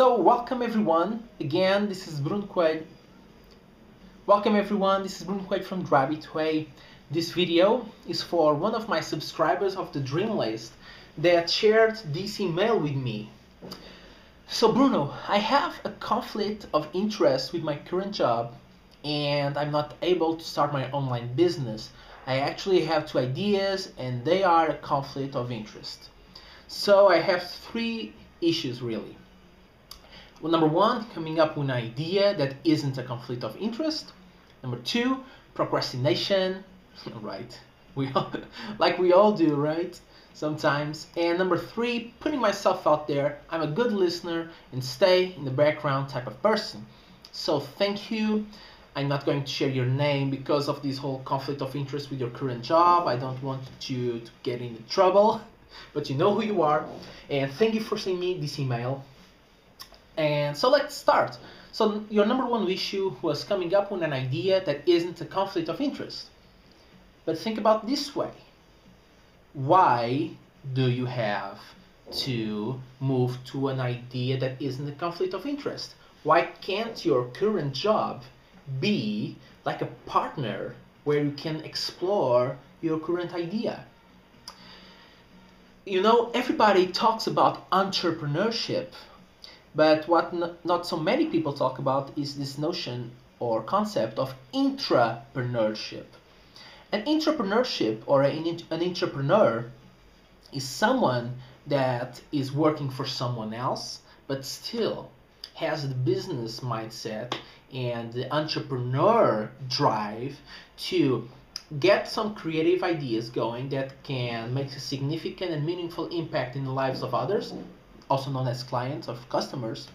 So welcome everyone. Again, this is Bruno Coelho. Welcome everyone, this is Bruno Coelho from Rabbitway. This video is for one of my subscribers of the Dream List that shared this email with me. So Bruno, I have a conflict of interest with my current job and I'm not able to start my online business. I actually have two ideas and they are a conflict of interest. So I have three issues really. Well, number one, coming up with an idea that isn't a conflict of interest. Number two, procrastination. right. We all, like we all do, right? Sometimes. And number three, putting myself out there. I'm a good listener and stay in the background type of person. So thank you. I'm not going to share your name because of this whole conflict of interest with your current job. I don't want you to get into trouble, but you know who you are. And thank you for sending me this email. And so let's start. So your number one issue was coming up with an idea that isn't a conflict of interest. But think about this way. Why do you have to move to an idea that isn't a conflict of interest? Why can't your current job be like a partner where you can explore your current idea? You know, everybody talks about entrepreneurship but what not so many people talk about is this notion or concept of intrapreneurship. An intrapreneurship or an, an intrapreneur is someone that is working for someone else, but still has the business mindset and the entrepreneur drive to get some creative ideas going that can make a significant and meaningful impact in the lives of others also known as clients of customers.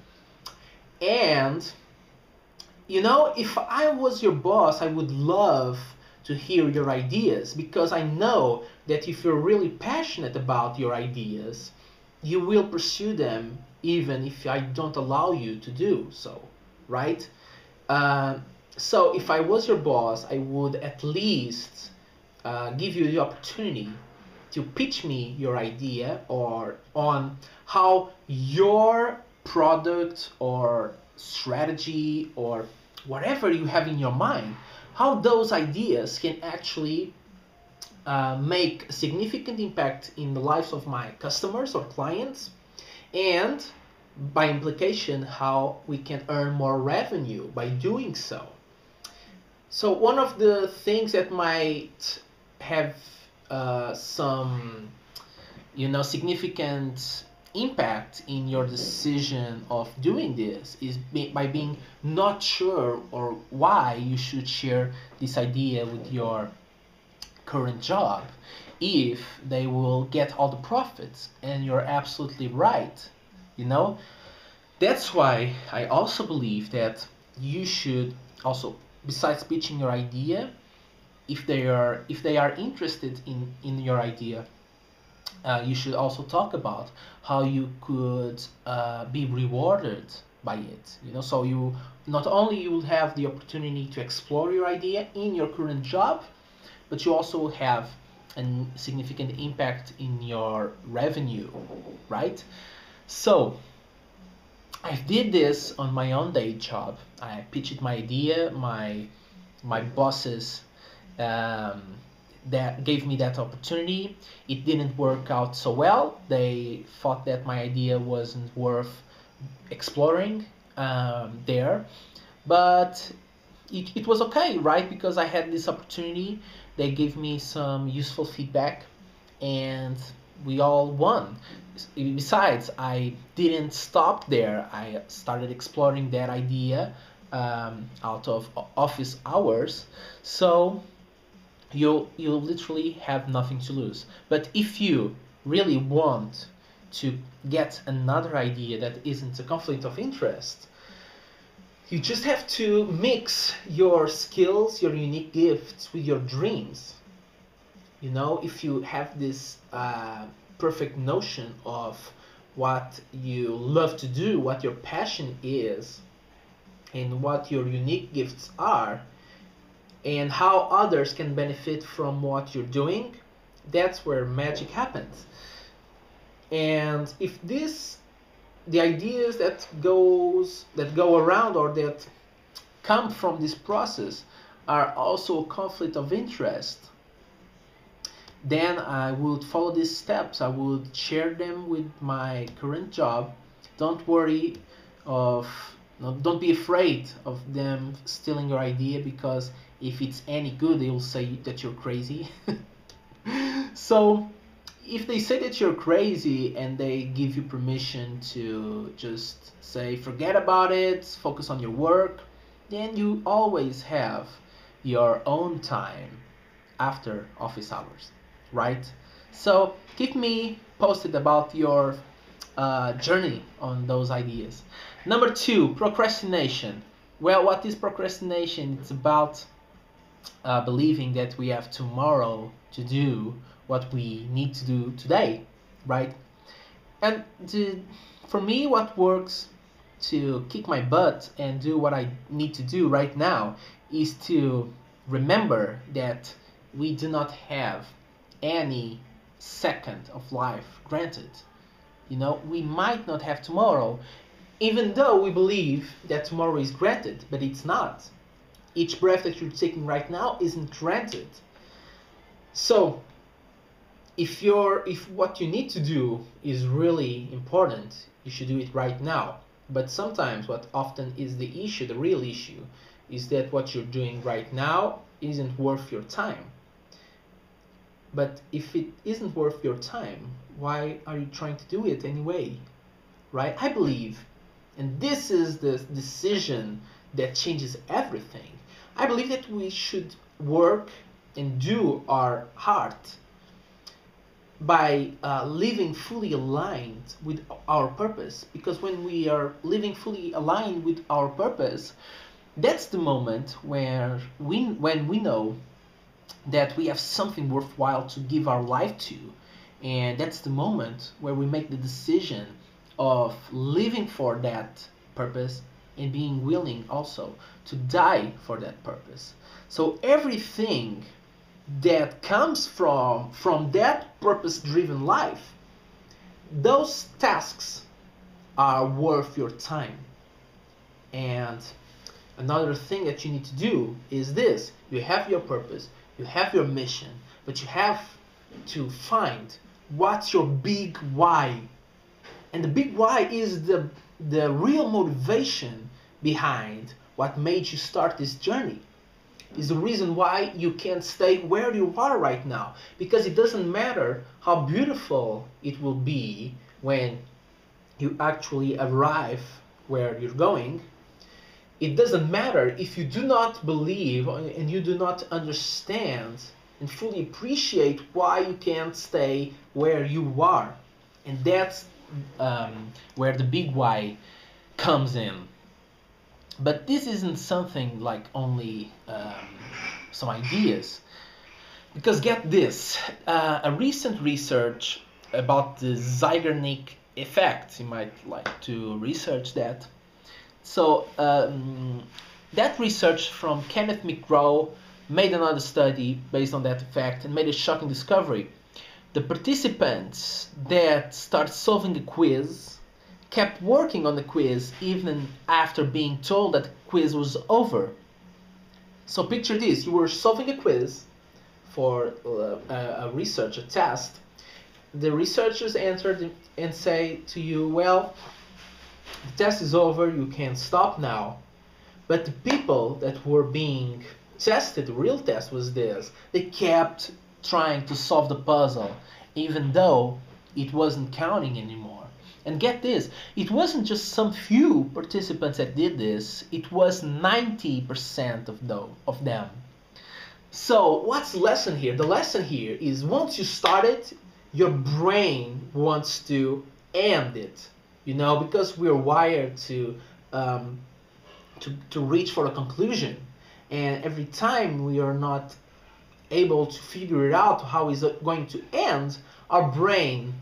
And you know, if I was your boss, I would love to hear your ideas because I know that if you're really passionate about your ideas, you will pursue them even if I don't allow you to do so, right? Uh, so if I was your boss, I would at least uh, give you the opportunity to pitch me your idea or on how your product or strategy or whatever you have in your mind, how those ideas can actually uh, make a significant impact in the lives of my customers or clients, and by implication, how we can earn more revenue by doing so. So, one of the things that might have uh, some you know significant impact in your mm-hmm. decision of doing this is by being not sure or why you should share this idea with mm-hmm. your current job. If they will get all the profits and you're absolutely right you know? That's why i also believe that you should also besides pitching your idea if they are if they are interested in in your idea uh, you should also talk about how you could uh, be rewarded by it you know? So you not only you will have the opportunity to explore your idea in your current job but you also have a significant impact in your revenue right? So I did this on my own day job. I pitched my idea my my bosses um, that gave me that opportunity. It didn't work out so well. They thought that my idea wasn't worth exploring um, there, but it, it was okay, right? Because I had this opportunity. They gave me some useful feedback, and we all won. Besides, I didn't stop there. I started exploring that idea um, out of office hours. So you you literally have nothing to lose. But if you really want to get another idea that isn't a conflict of interest, you just have to mix your skills, your unique gifts with your dreams. You know, if you have this uh, perfect notion of what you love to do, what your passion is, and what your unique gifts are, and how others can benefit from what you're doing, that's where magic happens. And if this the ideas that goes that go around or that come from this process are also a conflict of interest then i would follow these steps i would share them with my current job don't worry of no, don't be afraid of them stealing your idea because if it's any good they'll say that you're crazy. So if they say that you're crazy and they give you permission to just say forget about it focus on your work then you always have your own time after office hours right? So keep me posted about your uh, journey on those ideas. Number two procrastination. Well what is procrastination? It's about uh, believing that we have tomorrow to do what we need to do today, right? And to, for me, what works to kick my butt and do what I need to do right now is to remember that we do not have any second of life granted. You know, we might not have tomorrow, even though we believe that tomorrow is granted, but it's not. Each breath that you're taking right now isn't granted. So, if you're if what you need to do is really important you should do it right now. But sometimes what often is the issue the real issue is that what you're doing right now isn't worth your time. But if it isn't worth your time why are you trying to do it anyway? Right? I believe and this is the decision that changes everything i believe that we should work and do our heart by uh, living fully aligned with our purpose because when we are living fully aligned with our purpose that's the moment where we when we know that we have something worthwhile to give our life to. And that's the moment where we make the decision of living for that purpose and being willing also to die for that purpose. So everything that comes from from that purpose driven life those tasks are worth your time. And another thing that you need to do is this. You have your purpose you have your mission but you have to find what's your big why. And the big why is the the real motivation behind what made you start this journey is the reason why you can't stay where you are right now. Because it doesn't matter how beautiful it will be when you actually arrive where you're going. It doesn't matter if you do not believe and you do not understand and fully appreciate why you can't stay where you are. And that's um, where the big why comes in. But this isn't something like only um, some ideas. Because get this uh, a recent research about the Zeigarnik effect you might like to research that. So um, that research from Kenneth McGraw made another study based on that effect and made a shocking discovery the participants that start solving a quiz kept working on the quiz even after being told that the quiz was over. So picture this, you were solving a quiz for uh, a research, a test. The researchers answered and say to you, well, the test is over, you can stop now. But the people that were being tested, the real test was this, they kept trying to solve the puzzle, even though it wasn't counting anymore. And get this, it wasn't just some few participants that did this, it was 90% of, them, of them. So what's the lesson here? The lesson here is once you start it, your brain wants to end it, you know, because we're wired to, um, to, to reach for a conclusion. And every time we are not able to figure it out how is it going to end, our brain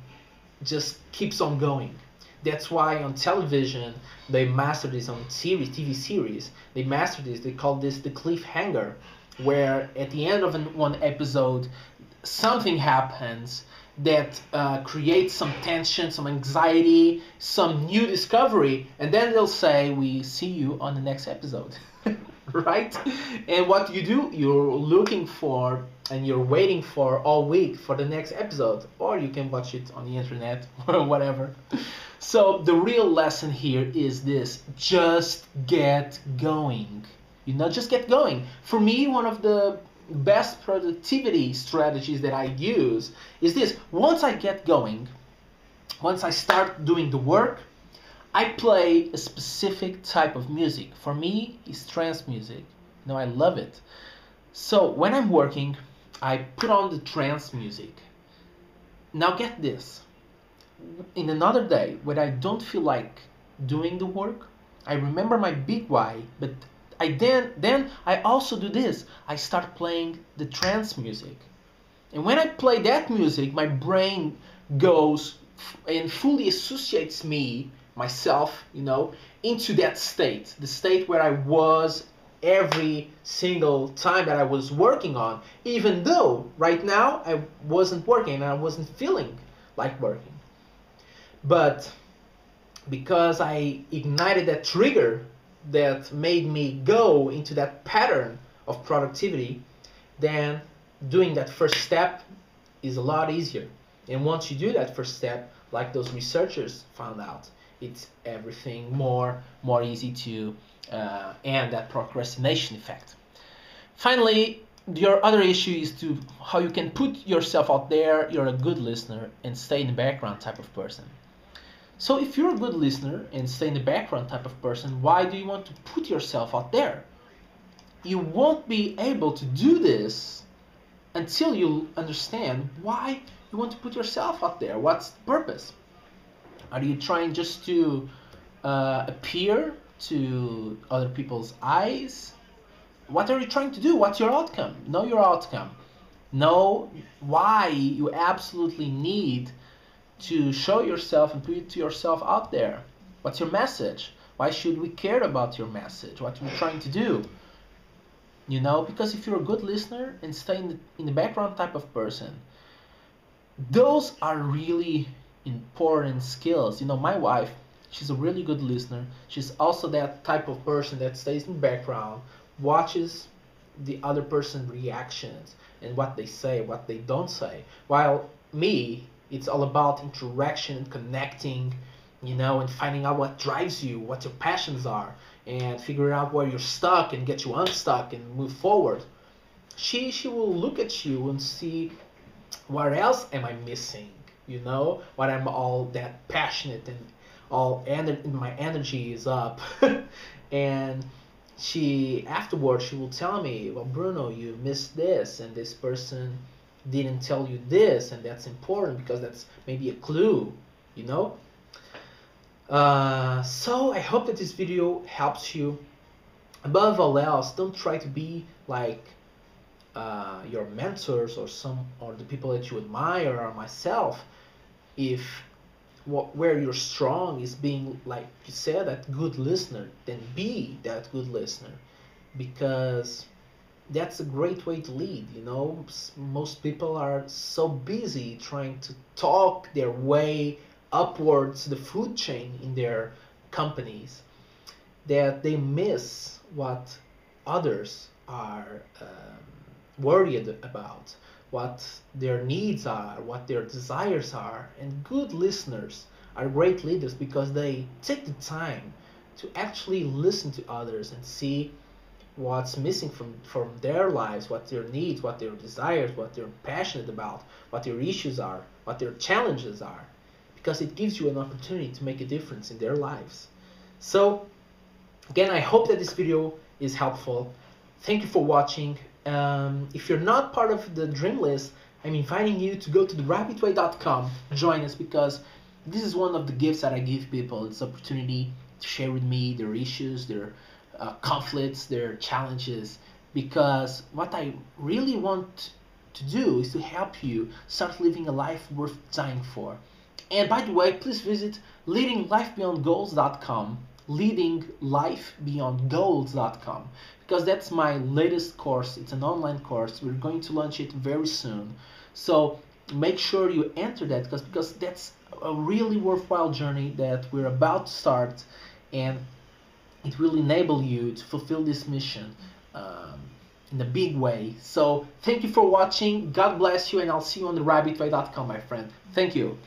just keeps on going. That's why on television they master this on series, TV series. They master this. They call this the cliffhanger, where at the end of one episode something happens that uh, creates some tension, some anxiety, some new discovery, and then they'll say, "We see you on the next episode." right? And what you do, you're looking for and you're waiting for all week for the next episode, or you can watch it on the internet or whatever. So the real lesson here is this: just get going. You know, just get going. For me, one of the best productivity strategies that I use is this. Once I get going, once I start doing the work, I play a specific type of music. For me, it's trance music. You know, I love it. So when I'm working, I put on the trance music. Now get this. In another day, when I don't feel like doing the work, I remember my big why, but I then then I also do this. I start playing the trance music. And when I play that music, my brain goes and fully associates me myself, you know, into that state, the state where I was every single time that I was working on, even though right now I wasn't working and I wasn't feeling like working. But because I ignited that trigger that made me go into that pattern of productivity, then doing that first step is a lot easier. And once you do that first step, like those researchers found out, it's everything more more easy to uh, end that procrastination effect. Finally, your other issue is to how you can put yourself out there. You're a good listener and stay in the background type of person. So if you're a good listener and stay in the background type of person, why do you want to put yourself out there? You won't be able to do this until you understand why you want to put yourself out there. What's the purpose? Are you trying just to uh, appear to other people's eyes? What are you trying to do? What's your outcome? Know your outcome. Know why you absolutely need to show yourself and put yourself out there. What's your message? Why should we care about your message? What you're trying to do? You know, because if you're a good listener and stay in the, in the background type of person, those are really important skills. You know, my wife, she's a really good listener. She's also that type of person that stays in background, watches the other person's reactions and what they say, what they don't say. While me, it's all about interaction, connecting, you know, and finding out what drives you, what your passions are, and figuring out where you're stuck and get you unstuck and move forward. She she will look at you and see what else am I missing you know? When i'm all that passionate and all ener- my energy is up. And she afterwards she will tell me well bruno you missed this and this person didn't tell you this and that's important because that's maybe a clue you know? Uh, so i hope that this video helps you. Above all else don't try to be like uh, your mentors or some or the people that you admire or myself if what where you're strong is being like you said that good listener then be that good listener. Because that's a great way to lead you know? Most people are so busy trying to talk their way upwards the food chain in their companies that they miss what others are um, worried about what their needs are, what their desires are. And good listeners are great leaders because they take the time to actually listen to others and see what's missing from, from their lives, what their needs, what their desires, what they're passionate about, what their issues are, what their challenges are. Because it gives you an opportunity to make a difference in their lives. So, again, I hope that this video is helpful. Thank you for watching um, if you're not part of the dream list, I'm inviting you to go to therabbitway.com, join us because this is one of the gifts that I give people. It's opportunity to share with me their issues, their uh, conflicts, their challenges. Because what I really want to do is to help you start living a life worth dying for. And by the way, please visit leadinglifebeyondgoals.com leadinglifebeyondgoals.com because that's my latest course. It's an online course. We're going to launch it very soon. So make sure you enter that because because that's a really worthwhile journey that we're about to start and it will enable you to fulfill this mission um, in a big way so thank you for watching god bless you and i'll see you on the rabbitway.com my friend thank you